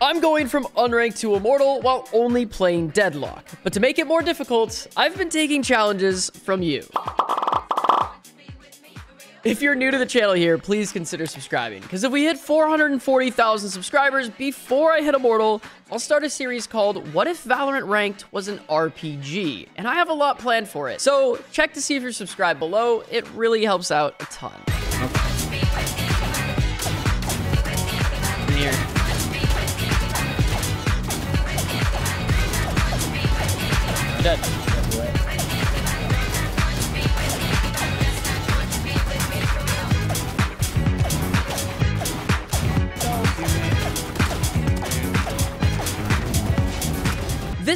I'm going from unranked to immortal while only playing deadlock. But to make it more difficult, I've been taking challenges from you. If you're new to the channel here, please consider subscribing. Because if we hit 440,000 subscribers before I hit Immortal, I'll start a series called What If Valorant Ranked Was an RPG? And I have a lot planned for it. So check to see if you're subscribed below. It really helps out a ton. Here. Dead.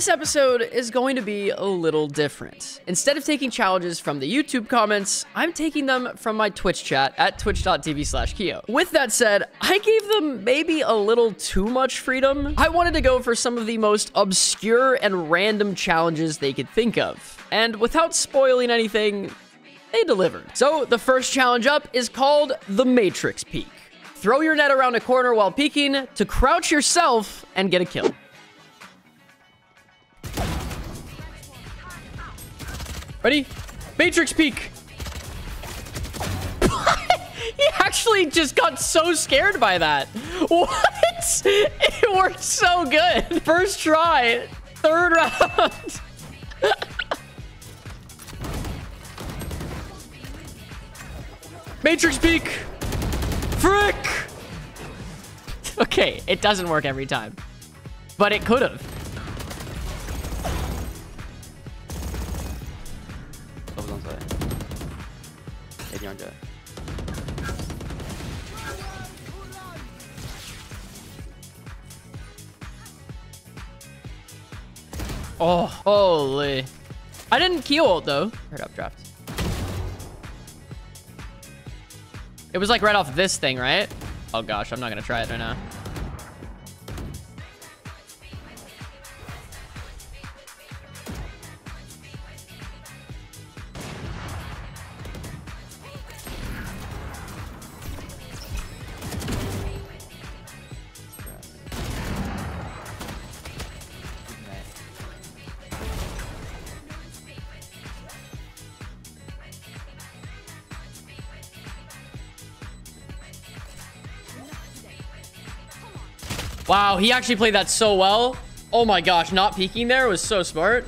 This episode is going to be a little different. Instead of taking challenges from the YouTube comments, I'm taking them from my Twitch chat at twitch.tv slash Keeoh. With that said, I gave them maybe a little too much freedom. I wanted to go for some of the most obscure and random challenges they could think of. And without spoiling anything, they delivered. So the first challenge up is called the Matrix Peek. Throw your net around a corner while peeking to crouch yourself and get a kill. Ready? Matrix Peek. he actually just got so scared by that. What? It worked so good. First try. Third round. Matrix Peek. Frick. Okay, it doesn't work every time. But it could have. Oh, holy. I didn't keel ult though. Heard up draft. It was like right off this thing, right? Oh gosh, I'm not gonna try it right now. Wow, he actually played that so well. Oh my gosh, not peeking there was so smart.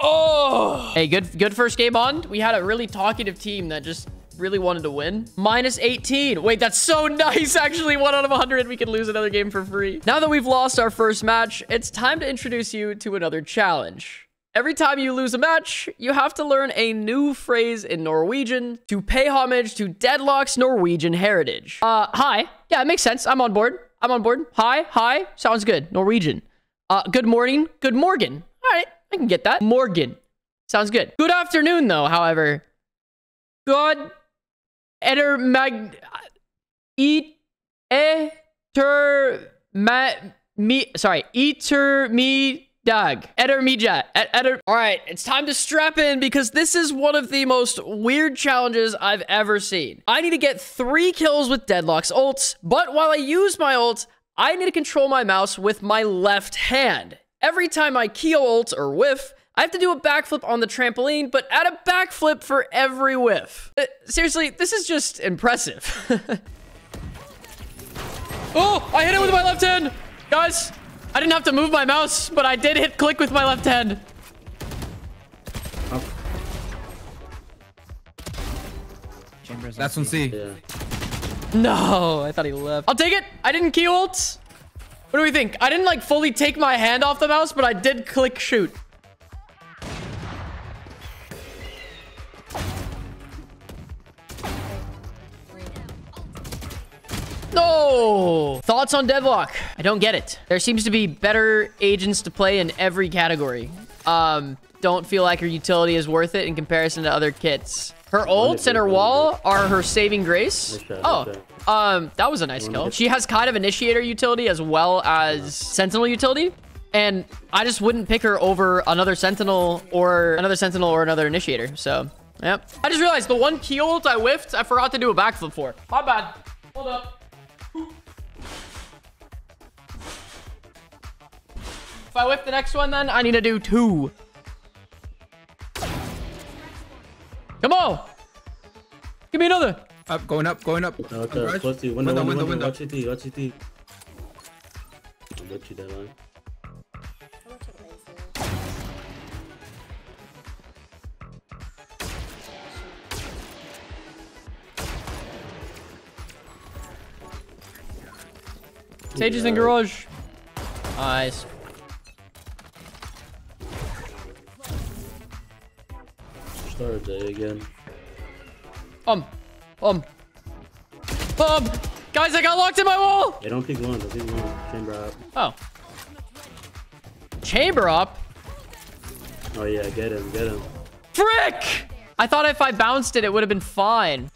Oh! Hey, good good first game on. We had a really talkative team that just really wanted to win. Minus 18. Wait, that's so nice. Actually, one out of 100. We can lose another game for free. Now that we've lost our first match, it's time to introduce you to another challenge. Every time you lose a match, you have to learn a new phrase in Norwegian to pay homage to Deadlock's Norwegian heritage. Uh, hi. Yeah, it makes sense. I'm on board. I'm on board. Hi, hi. Sounds good. Norwegian. Uh, good morning. Good Morgan. All right, I can get that. Morgan. Sounds good. Good afternoon, though, however. Good. Eder mag... Eat... Eter... Ma... Me... Sorry. Eter me... Doug, Eder Mija, Eder. All right, it's time to strap in because this is one of the most weird challenges I've ever seen. I need to get three kills with Deadlock's ults, but while I use my ult, I need to control my mouse with my left hand. Every time I keel ult or whiff, I have to do a backflip on the trampoline, but add a backflip for every whiff. Uh, seriously, this is just impressive. oh, I hit it with my left hand. Guys, I didn't have to move my mouse, but I did hit click with my left hand. Oh. That's one C. Yeah. No, I thought he left. I'll take it. I didn't key ult. What do we think? I didn't like fully take my hand off the mouse, but I did click shoot. Thoughts on Deadlock? I don't get it. There seems to be better agents to play in every category. Um, don't feel like her utility is worth it in comparison to other kits. Her ults and her wall are her saving grace. Oh, um, that was a nice kill. She has kind of initiator utility as well as sentinel utility. And I just wouldn't pick her over another sentinel or another sentinel or another initiator. So, yep. I just realized the one key ult I whiffed, I forgot to do a backflip for. My bad. Hold up. If I whip the next one, then I need to do two. Come on. Give me another. Up, going up, going up. No, it's Up, close to you. Window, Window, window, window, window. window. Watch CT, watch CT. I'll let you that line. Sage is in garage. Nice. Start day again. Um. Um. Um. Guys, I got locked in my wall. Hey, don't pick one. Don't one. Chamber up. Oh. Chamber up. Oh yeah, get him, get him. Frick! I thought if I bounced it, it would have been fine.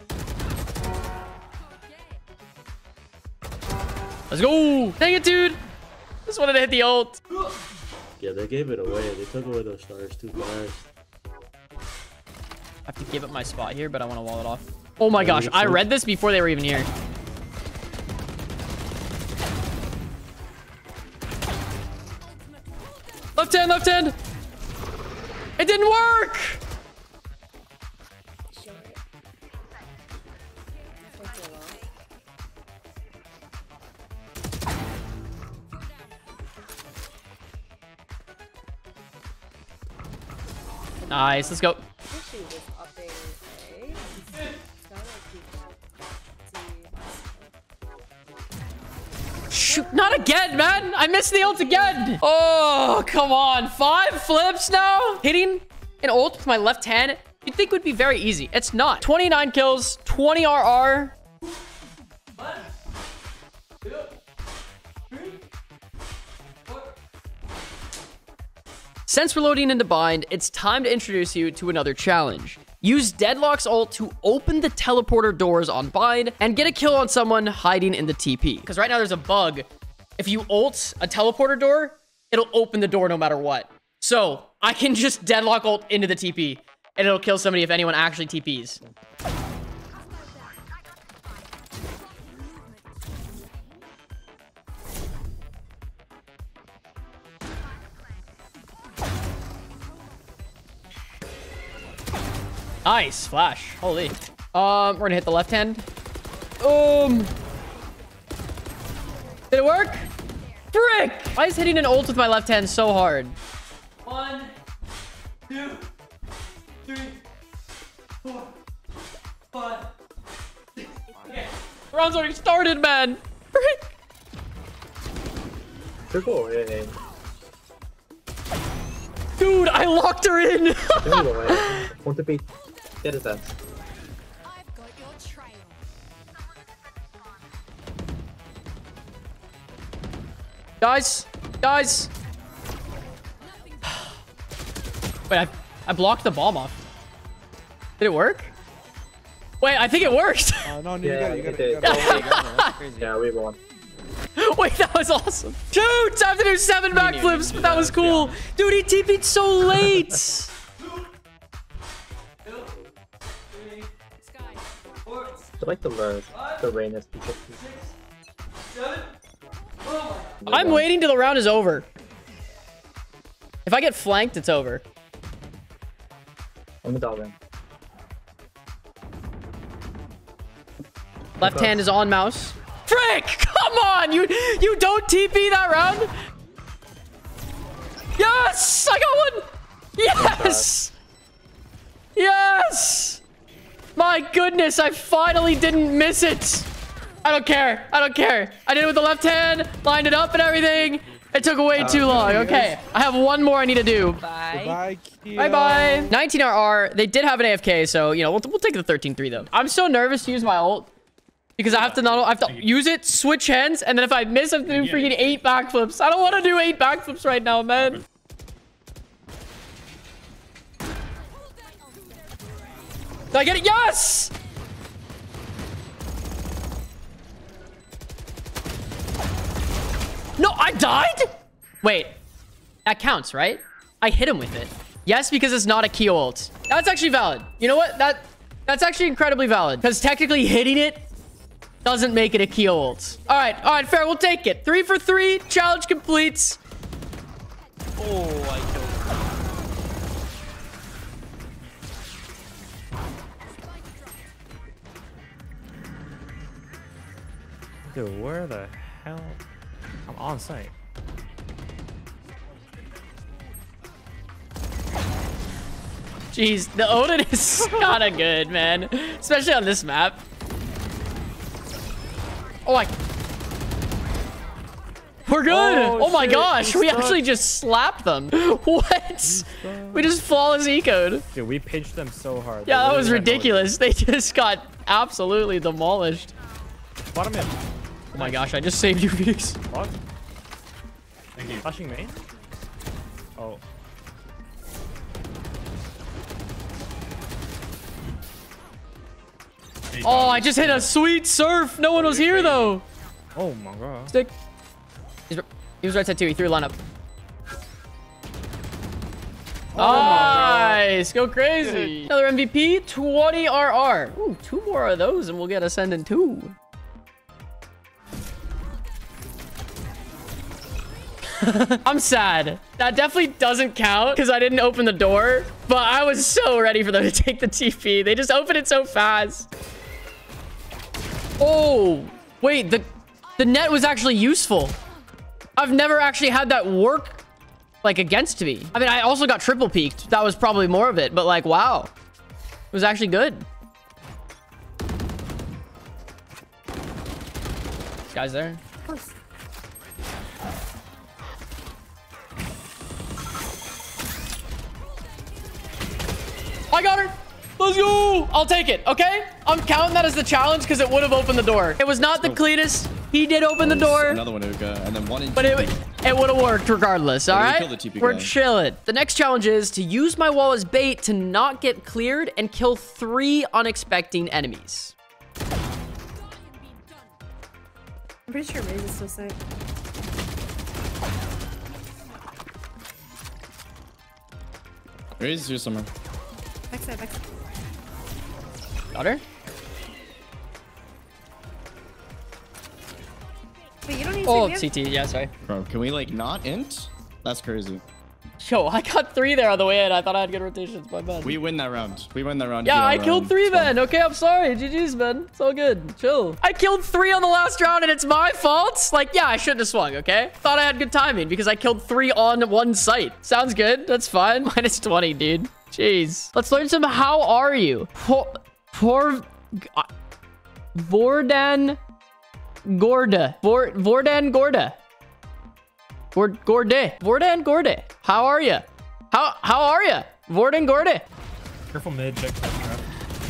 Let's go. Dang it, dude. Just wanted to hit the ult. Yeah, they gave it away. They took away those stars too fast. Have to give up my spot here, but I want to wall it off. Oh my gosh, I read this before they were even here. Left hand, left hand. It didn't work. Nice, let's go. Shoot, not again, man. I missed the ult again. Oh, come on. Five flips now? Hitting an ult with my left hand, you'd think would be very easy. It's not. 29 kills, 20 RR. Since we're loading into Bind, it's time to introduce you to another challenge. Use Deadlock's ult to open the teleporter doors on Bind and get a kill on someone hiding in the TP. Because right now there's a bug. If you ult a teleporter door, it'll open the door no matter what. So I can just Deadlock ult into the TP and it'll kill somebody if anyone actually TPs. Nice flash. Holy. Um, we're gonna hit the left hand. Um. Did it work? Frick! Why is hitting an ult with my left hand so hard? One, two, three, four, five. Okay. The round's already started, man. Frick! Triple A. Dude, I locked her in. Triple A. Want to beat. Get it that. I've got your trail. guys, guys. Wait, I, I blocked the bomb off. Did it work? Wait, I think it worked. Uh, no, no, Yeah, you got it. You got it. You got it. That's crazy. Yeah, we won. Wait, that was awesome. Dude, I have to do seven backflips, but that that, was cool. honest. Dude, he TP'd so late. like the the rain is because I'm waiting till the round is over. If I get flanked, it's over. on the dog end. Left hand is on mouse. Frick! Come on! You you don't TP that round? Yes! I got one! Yes! Yes! My goodness, I finally didn't miss it. I don't care. I don't care. I did it with the left hand, lined it up and everything. It took way too long. Okay, I have one more I need to do. Bye, Kia. Bye bye. 19 RR. They did have an AFK, so you know we'll, we'll take the 13-3 though. I'm so nervous to use my ult because I have to not I have to use it, switch hands, and then if I miss, I have to do freaking eight backflips. I don't want to do eight backflips right now, man. Did I get it? Yes! No, I died? Wait, that counts, right? I hit him with it. Yes, because it's not a key ult. That's actually valid. You know what? That That's actually incredibly valid. Because technically hitting it doesn't make it a key ult. All right, all right, fair. We'll take it. Three for three. Challenge completes. Oh, I killed. Dude, where the hell? I'm on site. Jeez, the Odin is kind of good, man. Especially on this map. Oh, I... We're good. Oh, Oh, my shit, gosh. We stuck. actually just slapped them. What? We just flawless ecoed. Dude, we pinched them so hard. Yeah, that was no ridiculous. They just got absolutely demolished. Bottom in. Oh my gosh, I just saved you, Phoenix. What? Thank you. Flashing main? Oh. Oh, I just hit a sweet surf. No one was here, though. Oh my god. Stick. He was right side, too. He threw a lineup. Oh nice. Go crazy. Another MVP. 20 RR. Ooh, two more of those, and we'll get Ascendant 2. I'm sad. That definitely doesn't count because I didn't open the door, but I was so ready for them to take the TP. They just opened it so fast. Oh, wait, the the net was actually useful. I've never actually had that work like against me. I mean, I also got triple peaked. That was probably more of it, but like, wow. It was actually good. Guy's there. I got her. Let's go. I'll take it. Okay. I'm counting that as the challenge because it would have opened the door. It was not the cleanest. He did open the door, Another one, Uga, and then one in but it it would have worked regardless. All Kill the We're guy. chilling. The next challenge is to use my wall as bait to not get cleared and kill three unexpecting enemies. I'm pretty sure Raze is still sick. Raze here somewhere. Backside, backside. Got her. Wait, you don't need Oh, to save CT. Yeah, sorry. Bro, can we like not int? That's crazy. Yo, I got three there on the way in. I thought I had good rotations. My bad. We win that round. We win that round. Yeah, Hero I killed round. three, It's fine. man. Okay, I'm sorry. GG's, man. It's all good. Chill. I killed three on the last round, and it's my fault? Like, yeah, I shouldn't have swung, okay? Thought I had good timing because I killed three on one site. Sounds good. That's fine. Minus 20, dude. Jeez. Let's learn some how are you. Por... Por... uh, Vordan... Gorda. Vor... Vordan Gorda. Gord... Gorde. Vordan Gorde. How are you? How... How are you? Vordan Gorde. Careful mid, check that trap.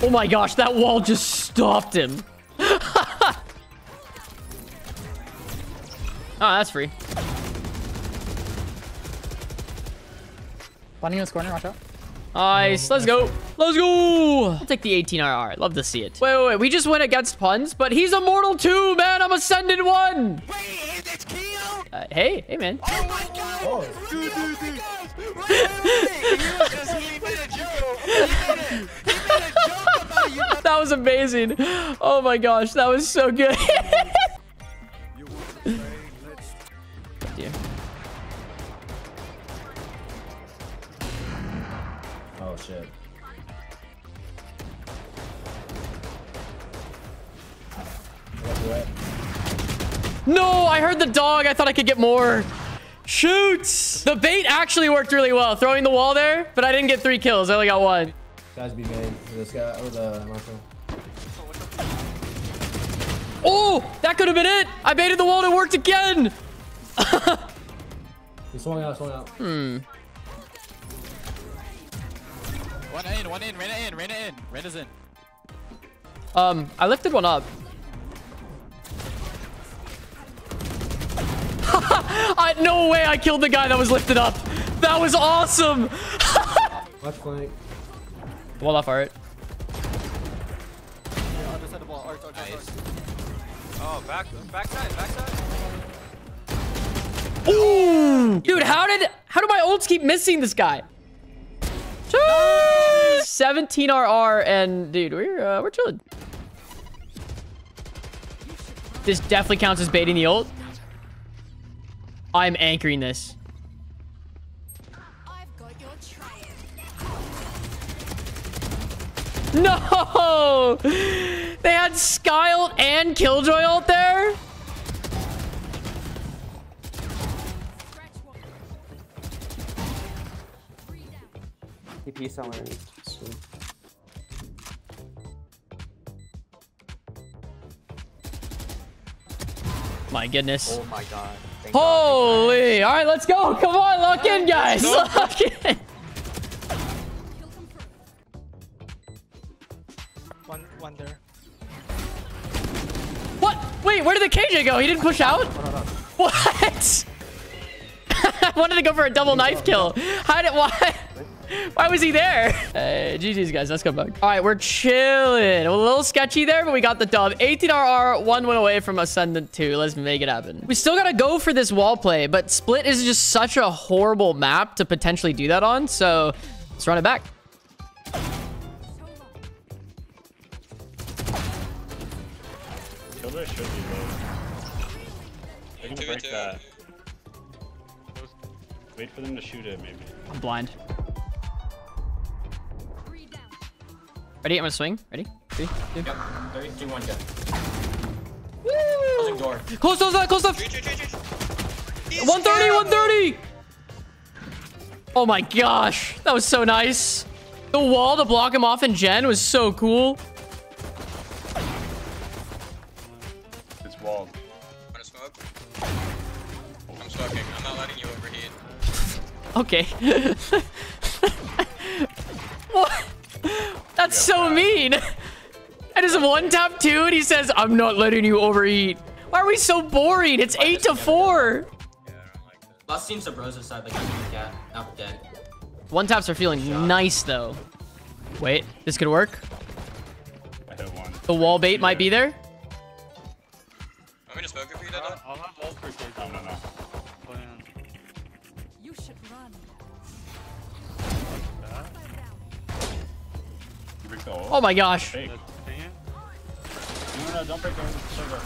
Oh my gosh, that wall just stopped him. oh, that's free. Finding in this corner, watch out. Nice. Let's go. Let's go. I'll take the 18 RR. Love to see it. Wait, wait, wait. We just went against puns, but he's immortal too, man. I'm ascended one. Wait, that's Keeoh? Uh, hey, hey, man. Oh my god! Dude, dude. That was amazing. Oh my gosh, that was so good. shit. No, I heard the dog. I thought I could get more. Shoots. The bait actually worked really well. Throwing the wall there, but I didn't get three kills. I only got one. Guys be made. This guy or the Marshall. Oh, that could have been it. I baited the wall and it worked again. He swung out, swung out. Hmm. One in, one in, Reyna in, Reyna in. Reyna's in. Um, I lifted one up. I, no way I killed the guy that was lifted up. That was awesome. Watch flank. Wall off art. Other side of the wall. Arch, arch, arch, arch. Oh, back, backside, backside. Ooh, dude, how did how do my ults keep missing this guy? Jeez. 17 RR and dude, we're uh, we're chilling. This definitely counts as baiting the ult. I'm anchoring this. No! They had Skye ult and Killjoy ult there? TP somewhere. My goodness. Oh my god. Thank God. Holy! All right, let's go. Come on, lock in, guys. Lock in. One, one there. What? Wait, where did the KJ go? He didn't push out? What? I wanted to go for a double knife kill. How did why? Why was he there? Uh, hey, GG's guys, let's go back. All right, we're chilling. A little sketchy there, but we got the dub. 18 RR, one win away from Ascendant 2. Let's make it happen. We still gotta go for this wall play, but Split is just such a horrible map to potentially do that on, so let's run it back. Killjoy should be low. They can break that. Wait for them to shoot it, maybe. I'm blind. Ready? I'm gonna swing. Ready? Three, two. Yep. Three, two, one, go. Woo! Closing door. Close, close, close, close. Tree. He's 130, terrible. 130. Oh my gosh. That was so nice. The wall to block him off in Gen was so cool. It's walled. Wanna smoke? I'm smoking. I'm not letting you overheat. Okay. what? That's so mean. I just one tap two and he says, I'm not letting you overeat. Why are we so boring? It's eight to four. Yeah, I don't like that. Last team sub Rosa side, like, I'm cat. Apple dead. One taps are feeling nice though. Wait, this could work. I hit one. The wall bait might be there. Want me to smoke it for you, Dada? Uh, I'll Oh my gosh. Fake. No, no, don't break the ult. Server.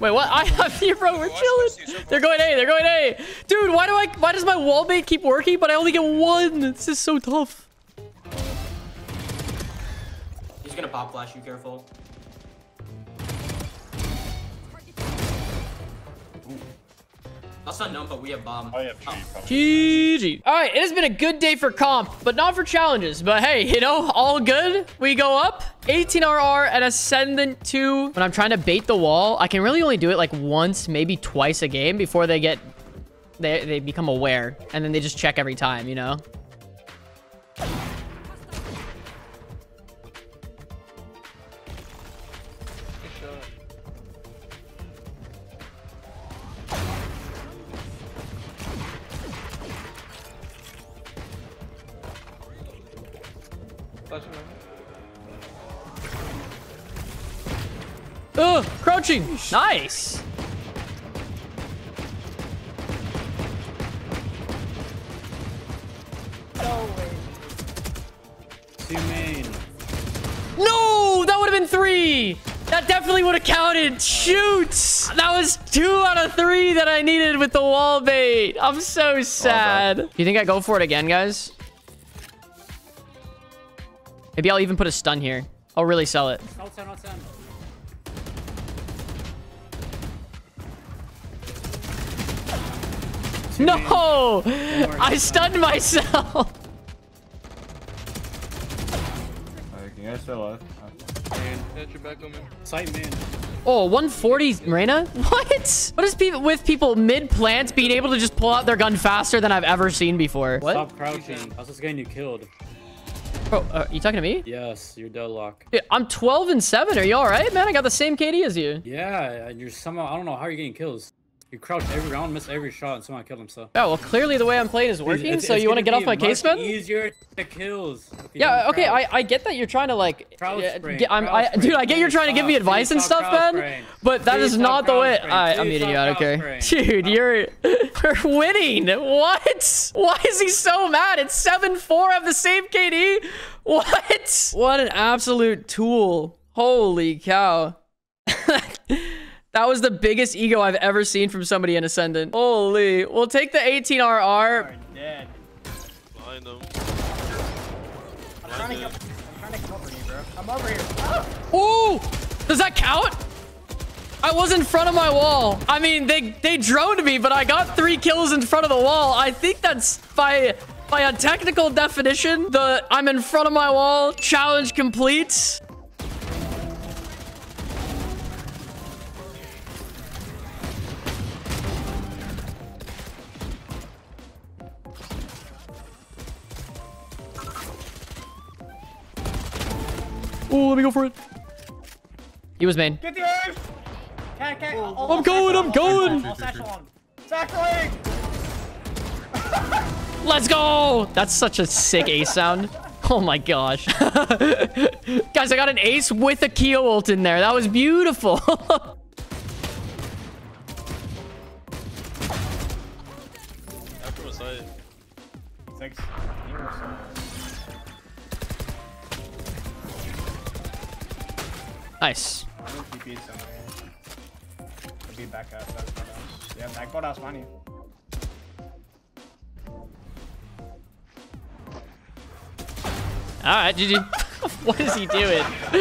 Wait, what? I have you, bro. We're chilling. They're going A. They're going A. Dude, why do I? Why does my wall bait keep working, but I only get one? This is so tough. He's gonna pop flash, you careful. That's not known, but we have bomb. Oh, yeah, tree. probably. GG. All right, it has been a good day for comp, but not for challenges. But hey, you know, all good. We go up. 18 RR and Ascendant 2. When I'm trying to bait the wall, I can really only do it like once, maybe twice a game before they get, they, they become aware. And then they just check every time, you know? Nice. No, that would have been three. That definitely would have counted. Shoot. That was two out of three that I needed with the wall bait. I'm so sad. Do you think I go for it again, guys? Maybe I'll even put a stun here. I'll really sell it. No! I stunned myself. You guys still alive? Oh, 140 Reyna? What? What is people with people mid plant being able to just pull out their gun faster than I've ever seen before? What? Stop crouching. I was just getting you killed. Bro, uh, you talking to me? Yes, you're deadlock. Yeah, I'm 12 and 7. Are you all right, man? I got the same KD as you. Yeah, and you're somehow I don't know how you're getting kills. You crouch every round, miss every shot, and somehow killed himself. Yeah, well, clearly the way I'm playing is working, It's- so it's you want to get off my much casement? Easier to kills. Yeah, okay, I. I get that you're trying to like, Crouch yeah, spraying, get- I'm, I, dude, I get you're trying to give me spraying. advice and stuff, stop crouch man. But that is Please not the way. crouch I, spraying. I'm Please meeting you out, crouch okay? spraying. Dude, you're we're winning. What? Why is he so mad? It's seven four. I have the same KD. What? What an absolute tool. Holy cow. That was the biggest ego I've ever seen from somebody in Ascendant. Holy. We'll take the 18RR. Dead. Behind them. I'm trying to, I'm trying to cover you, bro. I'm over here. Ooh! Does that count? I was in front of my wall. I mean, they they droned me, but I got three kills in front of the wall. I think that's by by a technical definition. The I'm in front of my wall. Challenge complete. Ooh, let me go for it. He was main. Get the ace! Cat, cat. I'll- I'm going, I'm going. I'll satchel on. Satcheling! Let's go! That's such a sick ace sound. Oh my gosh. Guys, I got an ace with a Keo ult in there. That was beautiful. After nice. Be back up. That's what else. Yeah, back what money. All right, GG. what is he doing?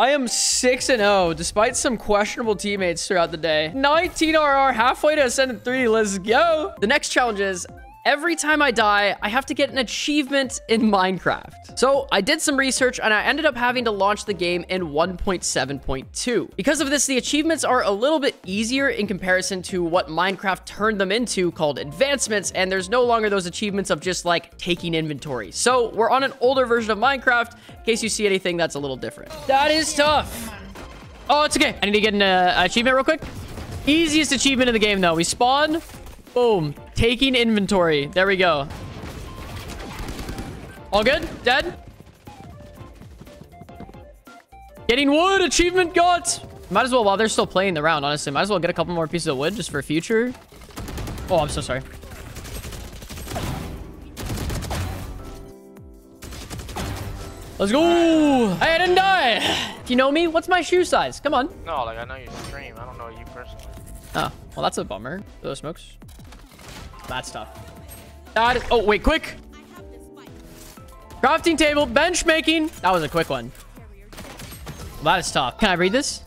I am 6 and 0 despite some questionable teammates throughout the day. 19 RR halfway to Ascendant 3. Let's go. The next challenge is every time I die, I have to get an achievement in Minecraft. So I did some research and I ended up having to launch the game in 1.7.2. Because of this, the achievements are a little bit easier in comparison to what Minecraft turned them into called advancements. And there's no longer those achievements of just like taking inventory. So we're on an older version of Minecraft in case you see anything that's a little different. That is tough. Oh, it's okay. I need to get an uh, achievement real quick. Easiest achievement in the game though. We spawn. Boom. Taking inventory. There we go. All good? Dead? Getting wood. Achievement got. Might as well, while they're still playing the round, honestly, might as well get a couple more pieces of wood just for future. Oh, I'm so sorry. Let's go. Hey, I didn't die. Do you know me, what's my shoe size? Come on. No, like I know your stream. I don't know you personally. Oh, well, that's a bummer. Those smokes. Bad stuff. That is, oh, wait, quick. Crafting table, bench making. That was a quick one. Well, that is tough. Can I read this?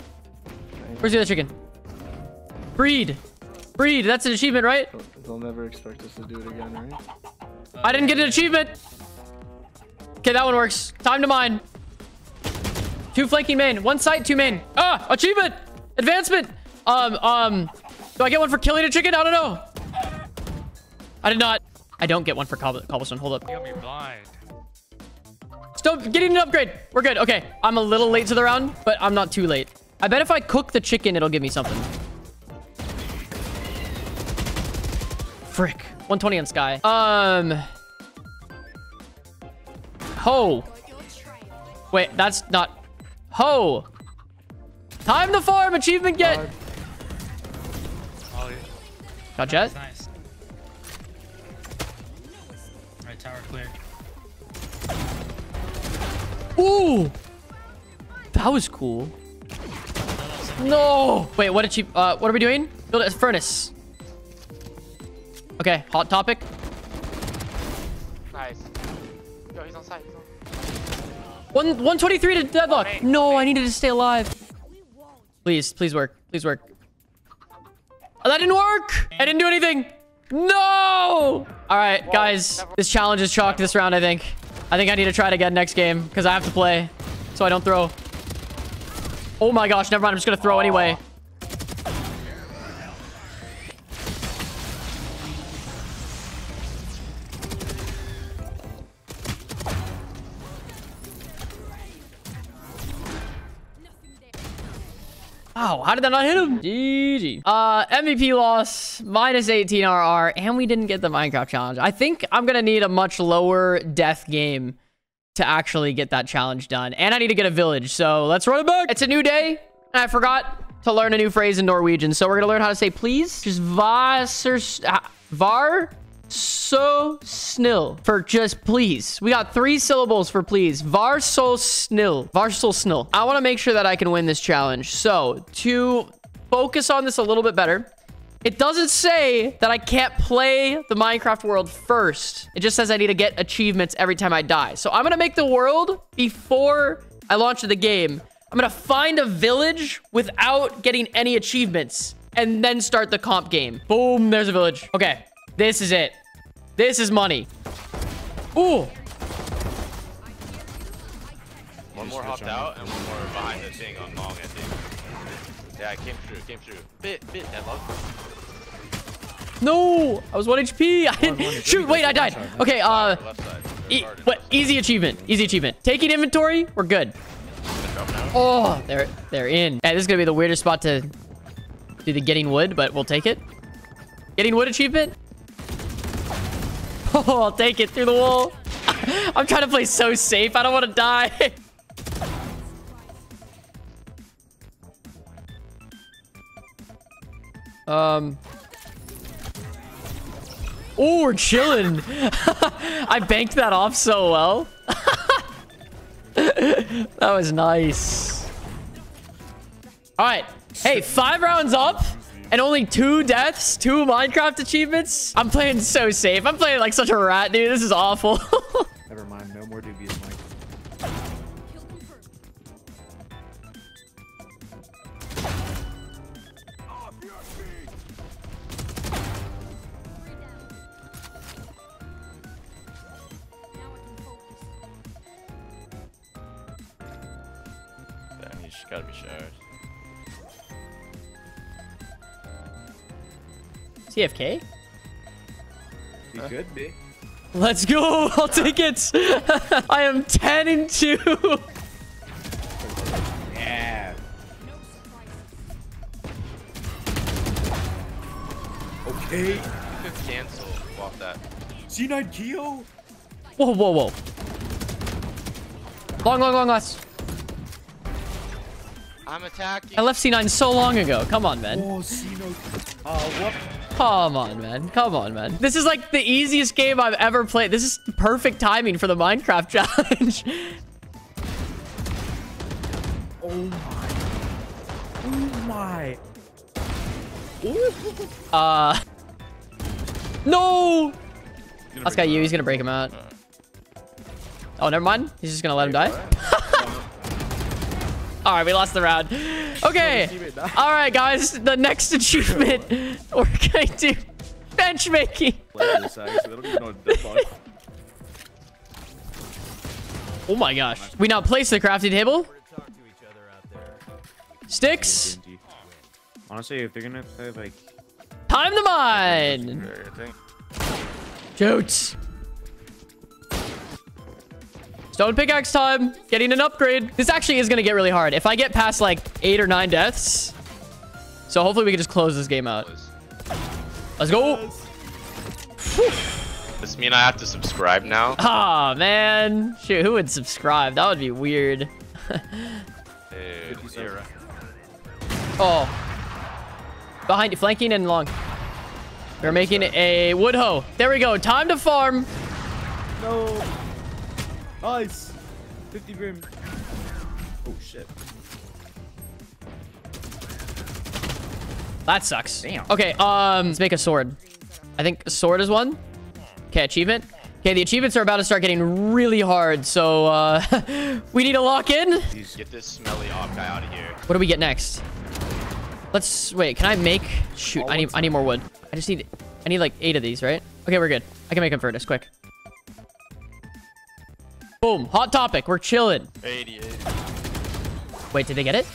Where's the other chicken? Breed. Breed. That's an achievement, right? They'll never expect us to do it again, right? I didn't get an achievement. Okay, that one works. Time to mine. Two flanking main. One site, two main. Ah, achievement. Advancement. Um, um, do I get one for killing a chicken? I don't know. I did not. I don't get one for cobble cobblestone. Hold up. You got me blind. Stop getting an upgrade. We're good. Okay. I'm a little late to the round, but I'm not too late. I bet if I cook the chicken, it'll give me something. Frick. 120 on Skye. Um. Ho. Wait, that's not... Ho. Time to farm. Achievement get. Got jet. Ooh. That was cool. No. Wait, what did you... Uh, what are we doing? Build a furnace. Okay, hot topic. Nice. Yo, he's on site. He's on. One, 123 to deadlock. No, I needed to stay alive. Please, please work. Please work. Oh, that didn't work. I didn't do anything. No. All right, guys. This challenge is chalked this round, I think. I think I need to try it again next game because I have to play so I don't throw. Oh my gosh, never mind. I'm just going to throw anyway. Wow, how did that not hit him? GG. Uh, MVP loss, minus 18 RR, and we didn't get the Minecraft challenge. I think I'm gonna need a much lower death game to actually get that challenge done. And I need to get a village, so let's run it back. It's a new day, and I forgot to learn a new phrase in Norwegian, so we're gonna learn how to say please. Just vaser, var so snill for just please. We got three syllables for please. Var so snill. Var so snill. I want to make sure that I can win this challenge. So to focus on this a little bit better. It doesn't say that I can't play the Minecraft world first. It just says I need to get achievements every time I die. So I'm going to make the world before I launch the game. I'm going to find a village without getting any achievements and then start the comp game. Boom, there's a village. Okay, this is it. This is money. Ooh. One more hopped out and one more behind the thing on long, I think. Yeah, it came through, came through. Bit, bit, deadlock. No, I was 1 HP. I didn't shoot. Wait, I died. Okay, uh, e what? Easy achievement. Easy achievement. Taking inventory. We're good. Oh, they're they're in. Yeah, this is gonna be the weirdest spot to do the getting wood, but we'll take it. Getting wood achievement. Oh, I'll take it through the wall. I'm trying to play so safe. I don't want to die. um. Oh, we're chilling. I banked that off so well. that was nice. All right. Hey, five rounds up and only two deaths, two Minecraft achievements. I'm playing so safe. I'm playing like such a rat, dude. This is awful. Never mind, no more dubious Mike. Damn, he's gotta be shared. TFK? He could be. Let's go. I'll take it. I am 10 and 2. Yeah. Okay. You could cancel off that. C9 Keeoh? Whoa, whoa, whoa. Long, long, long last. I'm attacking. I left C9 so long ago. Come on, man. Oh, C9. Uh, what? Come on, man. Come on, man. This is like the easiest game I've ever played. This is perfect timing for the Minecraft challenge. Oh my. Oh my. Uh. No! That's got you. He's gonna break him out. Oh, never mind. He's just gonna let him die. All right, we lost the round. Okay. All right, guys. The next achievement, we're gonna do bench making. Oh my gosh. We now place the crafting table. Sticks. Honestly, if they're gonna play like Time to mine. Shoots. Stone pickaxe time. Getting an upgrade. This actually is going to get really hard. If I get past like eight or nine deaths. So hopefully we can just close this game out. Let's go. Does this mean I have to subscribe now? Ah, man. Shoot, who would subscribe? That would be weird. Dude, right. Oh. Behind you, flanking and long. We're making a wood hoe. There we go. Time to farm. No. Nice. 50 grim. Oh shit. That sucks. Damn. Okay, um, let's make a sword. I think a sword is one. Okay, achievement. Okay, the achievements are about to start getting really hard, so uh, we need to lock in. Get this smelly op guy out of here. What do we get next? Let's wait. Can I make? Shoot, I need I need more wood. I just need I need like eight of these, right? Okay, we're good. I can make them furnace quick. Boom. Hot topic. We're chilling. 88. Wait, did they get it?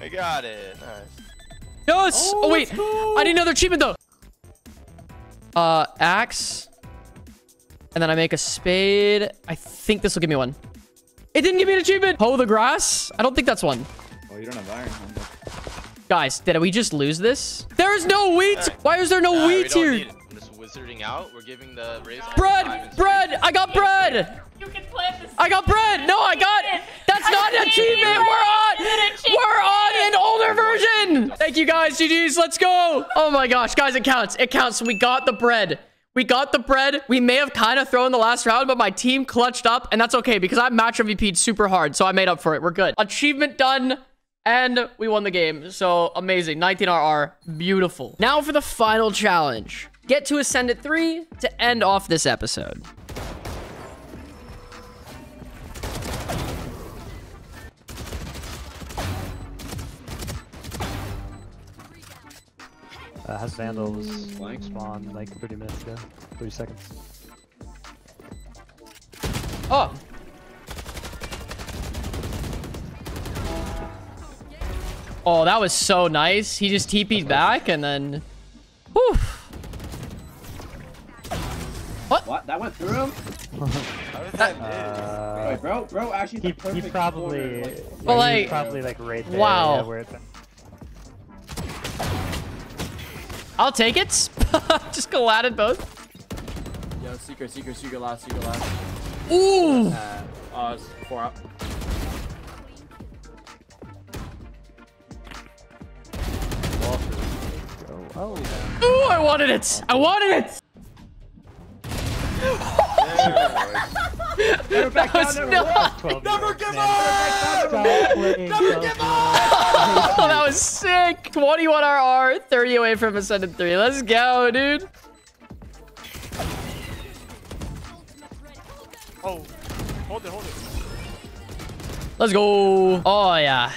I got it. Nice. Yes. Oh, wait. I need another achievement though. Uh, axe. And then I make a spade. I think this will give me one. It didn't give me an achievement. Hoe the grass. I don't think that's one. Oh, you don't have iron. Guys, did we just lose this? There is no wheat. Why is there no Nah, we wheat don't here? Need it. I'm just wizarding out. We're giving the raise. Bread, bread. I got bread. You can plant this. I got bread. No, I got. That's not an achievement. We're on. We're on an older version. Thank you guys. GG's. Let's go. Oh my gosh, guys, it counts. It counts. We got the bread. We got the bread. We may have kind of thrown the last round, but my team clutched up, and that's okay because I match MVP'd super hard, so I made up for it. We're good. Achievement done. And we won the game. So amazing. 19RR. Beautiful. Now for the final challenge. Get to Ascendant 3 to end off this episode. Uh, has Vandals spawn like 30 minutes ago. 30 seconds. Oh. Oh, that was so nice. He just TP'd back and then... Whew. What? That went through him? Uh, Wait, bro, bro, actually, he, the perfect he probably, corner, like- Well, he like- was probably like right there. wow. yeah, where it's I'll take it. just collided both. Yo, secret, secret, secret last, secret last. Ooh. Uh, uh, it's four up. Oh. Ooh, I wanted it. I wanted it. That was not. Never give Oh, that was sick. 21 RR, 30 away from Ascendant 3. Let's go, dude. Oh, hold it, hold it. Let's go. Oh, yeah.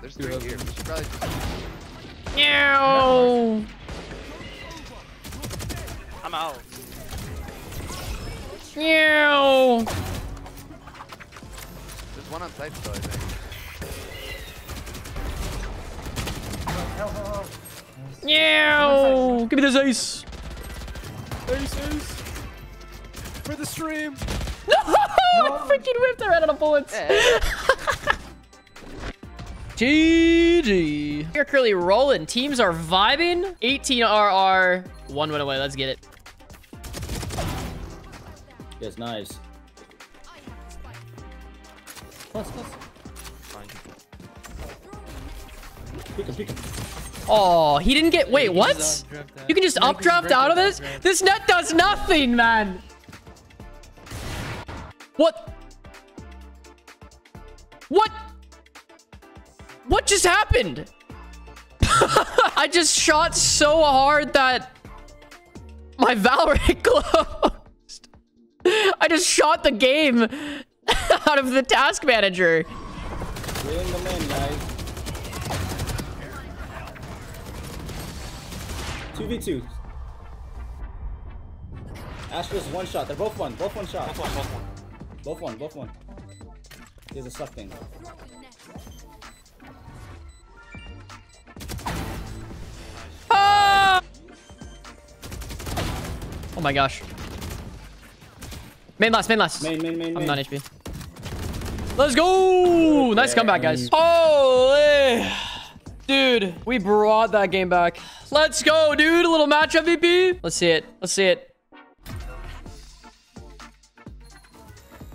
There's three here. We should probably just... Meow. I'm out. Meow. There's one on site still, I think. Meow. Give me this ace. Ace, ace. For the stream. No! Freaking whipped. I ran out of bullets. GG. We're currently rolling. Teams are vibing. 18 RR. One win away. Let's get it. Yes, nice. Plus, plus. Peek him, peek him. Oh, he didn't get. Wait, what? You can just updraft out of this? This net does nothing, man. What? What? What just happened? I just shot so hard that my Valorant closed. I just shot the game out of the task manager. Reeling them in, guys. 2v2. Astra's one shot. They're both one. Both one shot. Both one, both one. Both one, both one. Here's a suck thing. Ah! Oh my gosh. Main last, main last. Main, main, main, I'm main. not HP. Let's go! Nice comeback, guys. Holy! Dude, we brought that game back. Let's go, dude. A little match MVP. Let's see it. Let's see it.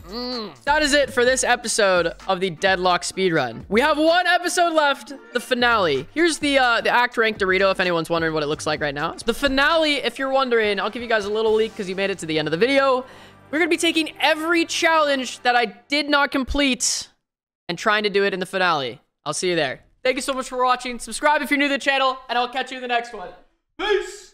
Mm. That is it for this episode of the Deadlock Speedrun. We have one episode left, the finale. Here's the uh, the act rank Dorito, if anyone's wondering what it looks like right now. The finale, if you're wondering, I'll give you guys a little leak because you made it to the end of the video. We're going to be taking every challenge that I did not complete and trying to do it in the finale. I'll see you there. Thank you so much for watching. Subscribe if you're new to the channel, and I'll catch you in the next one. Peace!